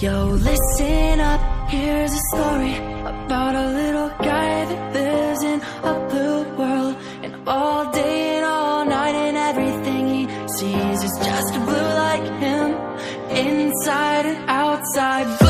Yo, listen up, here's a story about a little guy that lives in a blue world. And all day and all night, and everything he sees is just blue like him, inside and outside.